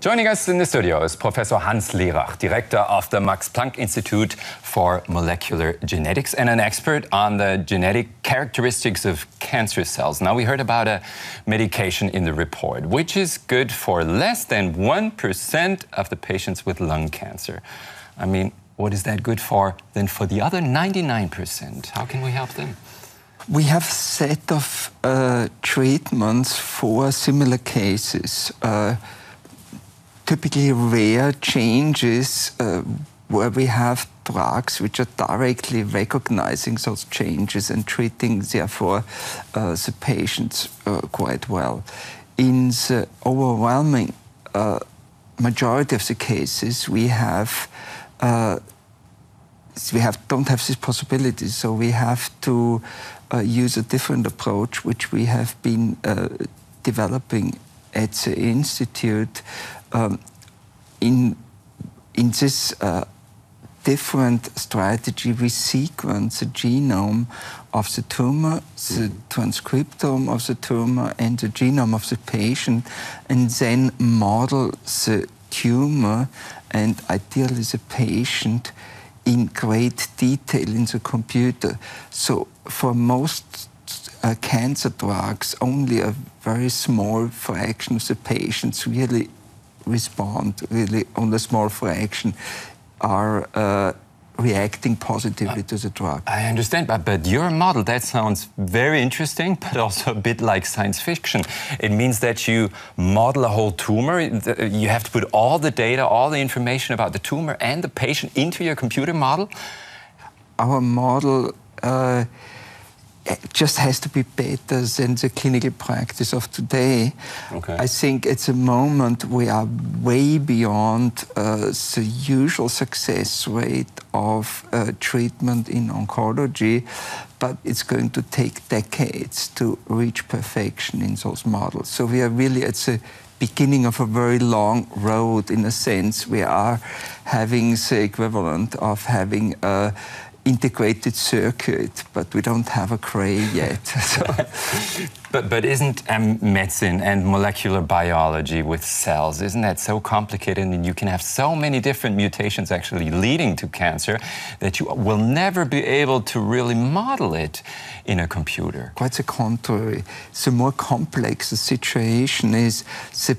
Joining us in the studio is Professor Hans Lehrach, director of the Max Planck Institute for Molecular Genetics and an expert on the genetic characteristics of cancer cells. Now, we heard about a medication in the report, which is good for less than 1% of the patients with lung cancer. I mean, what is that good for then for the other 99%? How can we help them? We have a set of uh, treatments for similar cases. Uh, typically rare changes uh, where we have drugs which are directly recognizing those changes and treating, therefore, uh, the patients uh, quite well. In the overwhelming uh, majority of the cases, we have uh, we have don't have this possibility, so we have to uh, use a different approach, which we have been developing at the institute um, in in this uh, different strategy, we sequence the genome of the tumor, the transcriptome of the tumor, and the genome of the patient, and then model the tumor and ideally the patient in great detail in the computer. So for most uh, cancer drugs, only a very small fraction of the patients really respond really on a small fraction are uh, reacting positively uh, to the drug. I understand, but, but your model, that sounds very interesting, but also a bit like science fiction. It means that you model a whole tumor. You have to put all the data, all the information about the tumor and the patient into your computer model? Our model uh, just has to be better than the clinical practice of today. Okay. I think at the moment we are way beyond uh, the usual success rate of uh, treatment in oncology, but it's going to take decades to reach perfection in those models. So we are really at the beginning of a very long road in a sense. We are having the equivalent of having a integrated circuit, but we don't have a Cray yet. so. but, but isn't um, medicine and molecular biology with cells, isn't that so complicated and you can have so many different mutations actually leading to cancer that you will never be able to really model it in a computer? Quite the contrary. The more complex the situation is, the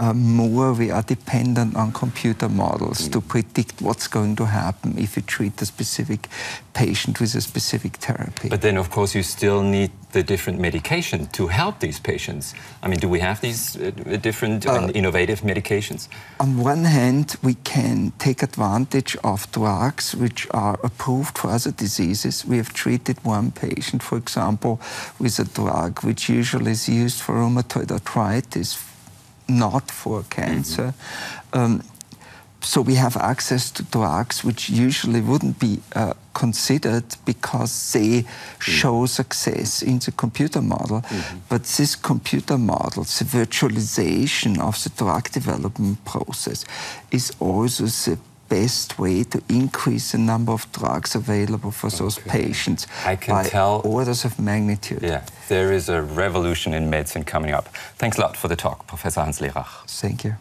uh, more we are dependent on computer models mm. to predict what's going to happen if you treat a specific patient with a specific therapy. But then, of course, you still need the different medication to help these patients. I mean, do we have these uh, different uh, innovative medications? On one hand, we can take advantage of drugs which are approved for other diseases. We have treated one patient, for example, with a drug which usually is used for rheumatoid arthritis not for cancer. Um, so we have access to drugs which usually wouldn't be uh, considered because they show success in the computer model. Mm-hmm. But this computer model, the virtualization of the drug development process, is also the best way to increase the number of drugs available for those patients I can by tell orders of magnitude. Yeah, there is a revolution in medicine coming up. Thanks a lot for the talk, Professor Hans Lehrach. Thank you.